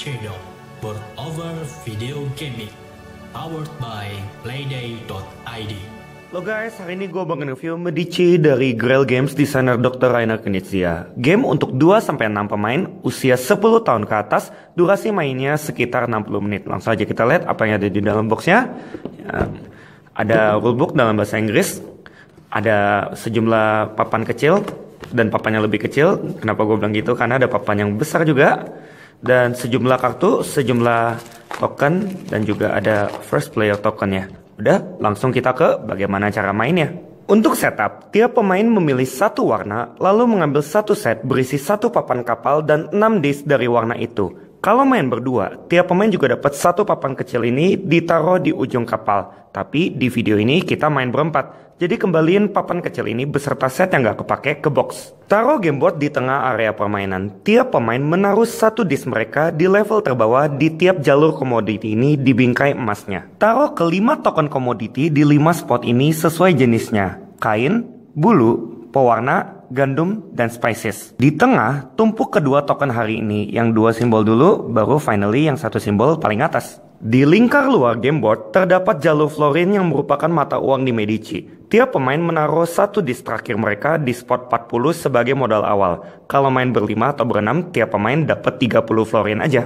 channel for over video gaming powered by playday.id. Lo guys, hari ini gue bakal review Medici dari Grail Games desainer Dr. Rainer Knizia. Game untuk 2-6 pemain, usia 10 tahun ke atas, durasi mainnya sekitar 60 menit. Langsung aja kita lihat apa yang ada di dalam boxnya. Ya, ada rulebook dalam bahasa Inggris, ada sejumlah papan kecil, dan papannya lebih kecil. Kenapa gue bilang gitu? Karena ada papan yang besar juga, dan sejumlah kartu, sejumlah token, dan juga ada first player tokennya. Udah, langsung kita ke bagaimana cara mainnya. Untuk setup, tiap pemain memilih satu warna, lalu mengambil satu set berisi satu papan kapal dan 6 disk dari warna itu. Kalau main berdua, tiap pemain juga dapat satu papan kecil ini ditaruh di ujung kapal. Tapi di video ini kita main berempat. Jadi kembaliin papan kecil ini beserta set yang gak kepake ke box. Taruh gameboard di tengah area permainan. Tiap pemain menaruh satu disk mereka di level terbawah di tiap jalur komoditi ini di bingkai emasnya. Taruh kelima token komoditi di lima spot ini sesuai jenisnya. Kain, bulu, pewarna, gandum, dan spices. Di tengah, tumpuk kedua token hari ini, yang dua simbol dulu, baru finally yang satu simbol paling atas. Di lingkar luar gameboard, terdapat jalur florin yang merupakan mata uang di Medici. Tiap pemain menaruh satu disk terakhir mereka di spot 40 sebagai modal awal. Kalau main berlima atau berenam, tiap pemain dapat 30 florin aja.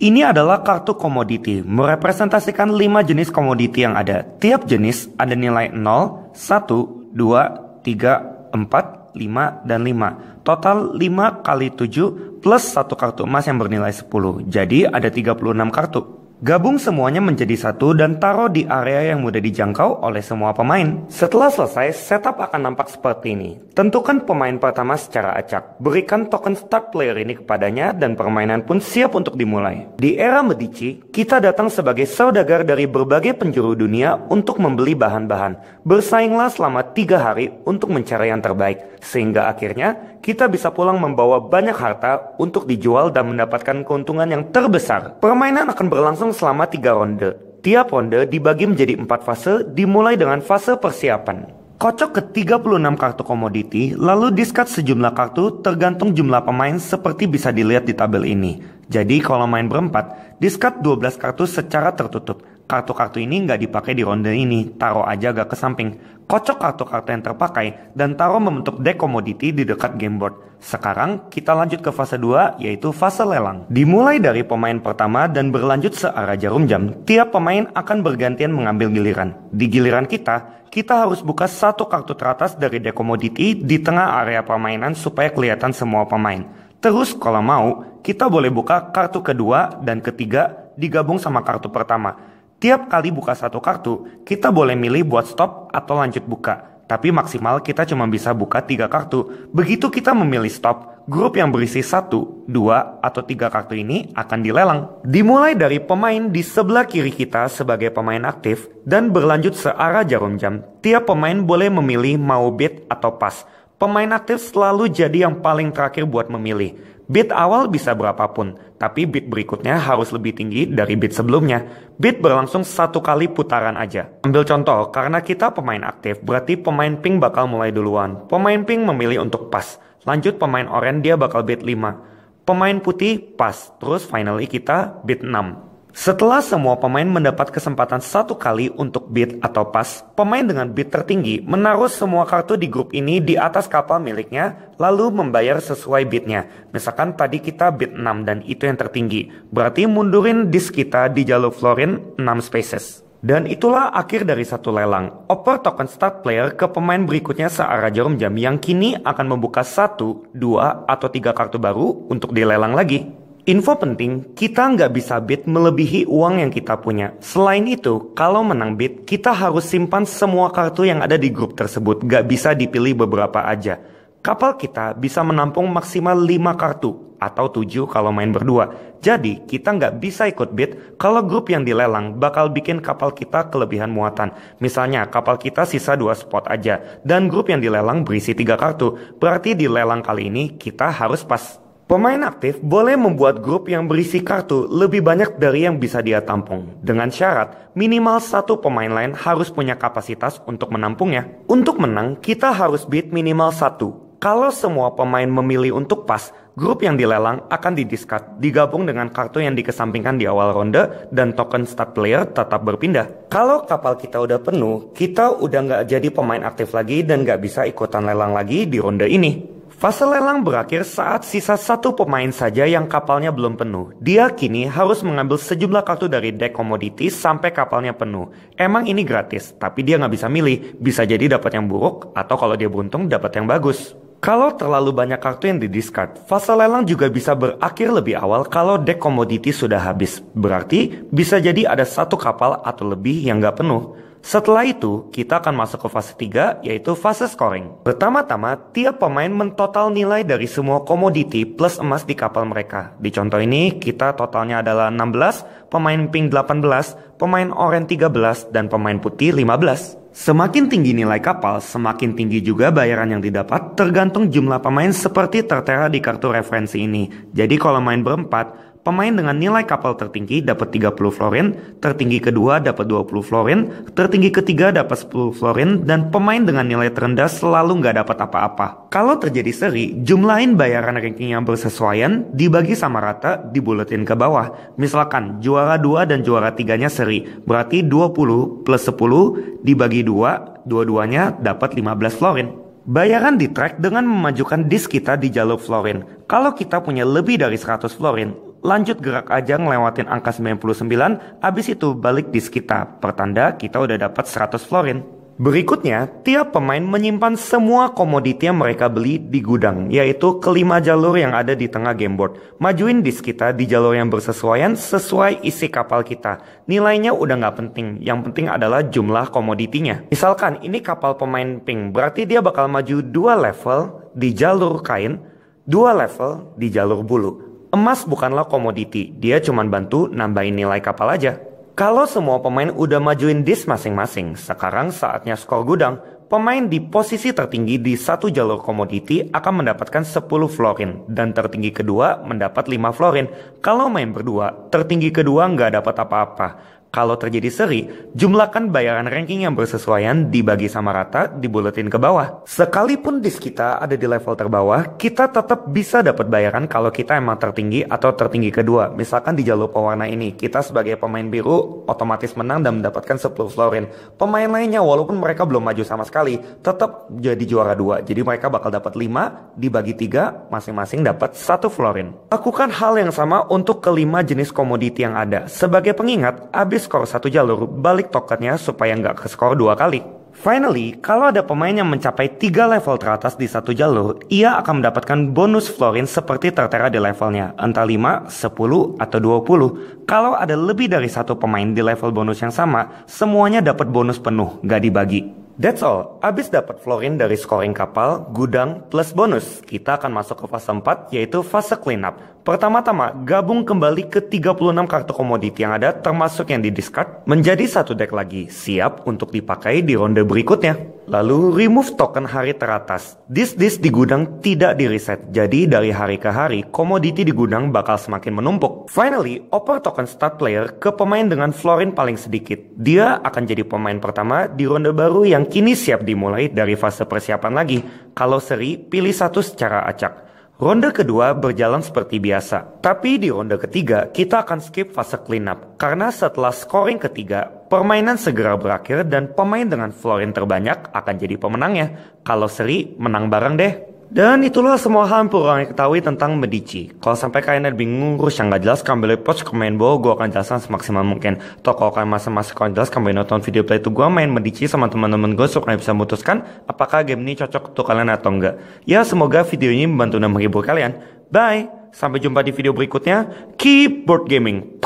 Ini adalah kartu komoditi, merepresentasikan 5 jenis komoditi yang ada. Tiap jenis ada nilai 0, 1, 2, 3, 4, 5, dan 5. Total 5 kali 7 plus satu kartu emas yang bernilai 10. Jadi ada 36 kartu. Gabung semuanya menjadi satu dan taruh di area yang mudah dijangkau oleh semua pemain. Setelah selesai, setup akan nampak seperti ini. Tentukan pemain pertama secara acak. Berikan token start player ini kepadanya dan permainan pun siap untuk dimulai. Di era Medici, kita datang sebagai saudagar dari berbagai penjuru dunia untuk membeli bahan-bahan. Bersainglah selama tiga hari untuk mencari yang terbaik. Sehingga akhirnya kita bisa pulang membawa banyak harta untuk dijual dan mendapatkan keuntungan yang terbesar. Permainan akan berlangsung selama tiga ronde. Tiap ronde dibagi menjadi empat fase dimulai dengan fase persiapan. Kocok ke 36 kartu komoditi, lalu diskat sejumlah kartu tergantung jumlah pemain seperti bisa dilihat di tabel ini. Jadi kalau main berempat, diskat 12 kartu secara tertutup. Kartu-kartu ini nggak dipakai di ronde ini, taruh aja agak ke samping. Kocok kartu-kartu yang terpakai dan taruh membentuk deck komoditi di dekat gameboard. Sekarang kita lanjut ke fase 2 yaitu fase lelang. Dimulai dari pemain pertama dan berlanjut searah jarum jam, tiap pemain akan bergantian mengambil giliran. Di giliran kita, kita harus buka satu kartu teratas dari deck komoditi di tengah area permainan supaya kelihatan semua pemain. Terus kalau mau, kita boleh buka kartu kedua dan ketiga digabung sama kartu pertama. Tiap kali buka satu kartu, kita boleh milih buat stop atau lanjut buka. Tapi maksimal kita cuma bisa buka tiga kartu. Begitu kita memilih stop, grup yang berisi satu, dua, atau tiga kartu ini akan dilelang. Dimulai dari pemain di sebelah kiri kita sebagai pemain aktif dan berlanjut searah jarum jam. Tiap pemain boleh memilih mau bid atau pas. Pemain aktif selalu jadi yang paling terakhir buat memilih. Bid awal bisa berapapun, tapi bid berikutnya harus lebih tinggi dari bid sebelumnya. Bid berlangsung satu kali putaran aja. Ambil contoh, karena kita pemain aktif, berarti pemain pink bakal mulai duluan. Pemain pink memilih untuk pas. Lanjut pemain oranye dia bakal bid 5. Pemain putih pas, terus finally kita bid 6. Setelah semua pemain mendapat kesempatan satu kali untuk bid atau pas, pemain dengan bid tertinggi menaruh semua kartu di grup ini di atas kapal miliknya, lalu membayar sesuai bidnya. Misalkan tadi kita bid 6 dan itu yang tertinggi, berarti mundurin disk kita di jalur florin 6 spaces. Dan itulah akhir dari satu lelang. Oper token start player ke pemain berikutnya searah jarum jam yang kini akan membuka satu, dua, atau tiga kartu baru untuk dilelang lagi. Info penting, kita nggak bisa bid melebihi uang yang kita punya. Selain itu, kalau menang bid, kita harus simpan semua kartu yang ada di grup tersebut. Nggak bisa dipilih beberapa aja. Kapal kita bisa menampung maksimal 5 kartu, atau 7 kalau main berdua. Jadi, kita nggak bisa ikut bid kalau grup yang dilelang bakal bikin kapal kita kelebihan muatan. Misalnya, kapal kita sisa 2 spot aja, dan grup yang dilelang berisi 3 kartu. Berarti di lelang kali ini, kita harus pas. Pemain aktif boleh membuat grup yang berisi kartu lebih banyak dari yang bisa dia tampung. Dengan syarat, minimal satu pemain lain harus punya kapasitas untuk menampungnya. Untuk menang, kita harus beat minimal satu. Kalau semua pemain memilih untuk pas, Grup yang dilelang akan didiscard, digabung dengan kartu yang dikesampingkan di awal ronde, dan token start player tetap berpindah. Kalau kapal kita udah penuh, kita udah nggak jadi pemain aktif lagi dan nggak bisa ikutan lelang lagi di ronde ini. Fase lelang berakhir saat sisa satu pemain saja yang kapalnya belum penuh. Dia kini harus mengambil sejumlah kartu dari deck komoditi sampai kapalnya penuh. Emang ini gratis, tapi dia nggak bisa milih. Bisa jadi dapat yang buruk, atau kalau dia beruntung dapat yang bagus. Kalau terlalu banyak kartu yang di-discard, fase lelang juga bisa berakhir lebih awal kalau deck komoditi sudah habis. Berarti bisa jadi ada satu kapal atau lebih yang nggak penuh. Setelah itu, kita akan masuk ke fase 3, yaitu fase scoring. Pertama-tama, tiap pemain mentotal nilai dari semua komoditi plus emas di kapal mereka. Di contoh ini, kita totalnya adalah 16, pemain pink 18, pemain oranye 13, dan pemain putih 15. Semakin tinggi nilai kapal, semakin tinggi juga bayaran yang didapat tergantung jumlah pemain seperti tertera di kartu referensi ini. Jadi kalau main berempat, Pemain dengan nilai kapal tertinggi dapat 30 florin, tertinggi kedua dapat 20 florin, tertinggi ketiga dapat 10 florin, dan pemain dengan nilai terendah selalu nggak dapat apa-apa. Kalau terjadi seri, jumlahin bayaran ranking yang bersesuaian, dibagi sama rata, dibuletin ke bawah. Misalkan juara 2 dan juara 3-nya seri, berarti 20 plus 10 dibagi 2, dua-duanya dapat 15 florin. Bayaran di track dengan memajukan disk kita di jalur florin. Kalau kita punya lebih dari 100 florin, lanjut gerak aja ngelewatin angka 99, abis itu balik di kita. Pertanda kita udah dapat 100 florin. Berikutnya, tiap pemain menyimpan semua komoditi yang mereka beli di gudang, yaitu kelima jalur yang ada di tengah gameboard. Majuin disk kita di jalur yang bersesuaian sesuai isi kapal kita. Nilainya udah nggak penting, yang penting adalah jumlah komoditinya. Misalkan ini kapal pemain pink, berarti dia bakal maju dua level di jalur kain, dua level di jalur bulu. Emas bukanlah komoditi, dia cuma bantu nambahin nilai kapal aja. Kalau semua pemain udah majuin disk masing-masing, sekarang saatnya skor gudang. Pemain di posisi tertinggi di satu jalur komoditi akan mendapatkan 10 florin dan tertinggi kedua mendapat 5 florin. Kalau main berdua, tertinggi kedua nggak dapat apa-apa. Kalau terjadi seri, jumlahkan bayaran ranking yang bersesuaian dibagi sama rata dibuletin ke bawah. Sekalipun disk kita ada di level terbawah, kita tetap bisa dapat bayaran kalau kita emang tertinggi atau tertinggi kedua. Misalkan di jalur pewarna ini, kita sebagai pemain biru otomatis menang dan mendapatkan 10 florin. Pemain lainnya walaupun mereka belum maju sama sekali, tetap jadi juara dua. Jadi mereka bakal dapat 5 dibagi 3, masing-masing dapat 1 florin. Lakukan hal yang sama untuk kelima jenis komoditi yang ada. Sebagai pengingat, abis skor satu jalur, balik tokennya supaya nggak ke skor dua kali. Finally, kalau ada pemain yang mencapai 3 level teratas di satu jalur, ia akan mendapatkan bonus florin seperti tertera di levelnya, entah 5, 10, atau 20. Kalau ada lebih dari satu pemain di level bonus yang sama, semuanya dapat bonus penuh, gak dibagi. That's all. Abis dapat florin dari scoring kapal, gudang, plus bonus, kita akan masuk ke fase 4 yaitu fase cleanup. Pertama-tama, gabung kembali ke 36 kartu komoditi yang ada termasuk yang di discard menjadi satu deck lagi, siap untuk dipakai di ronde berikutnya. Lalu remove token hari teratas. Disk-disk di gudang tidak di reset, jadi dari hari ke hari komoditi di gudang bakal semakin menumpuk. Finally, oper token start player ke pemain dengan florin paling sedikit. Dia akan jadi pemain pertama di ronde baru yang kini siap dimulai dari fase persiapan lagi. Kalau seri, pilih satu secara acak. Ronde kedua berjalan seperti biasa, tapi di ronde ketiga kita akan skip fase cleanup karena setelah scoring ketiga, permainan segera berakhir dan pemain dengan florin terbanyak akan jadi pemenangnya. Kalau seri, menang bareng deh. Dan itulah semua hal yang perlu kalian ketahui tentang Medici. Kalau sampai kalian ada bingung ngurus yang gak jelas, kalian boleh post komen bawah, gue akan jelaskan semaksimal mungkin. Atau kalau kalian masih-masih kurang jelas, kalian nonton video play itu gue main Medici sama teman-teman gue supaya bisa memutuskan apakah game ini cocok untuk kalian atau enggak. Ya semoga video ini membantu dan menghibur kalian. Bye, sampai jumpa di video berikutnya. Keep board gaming.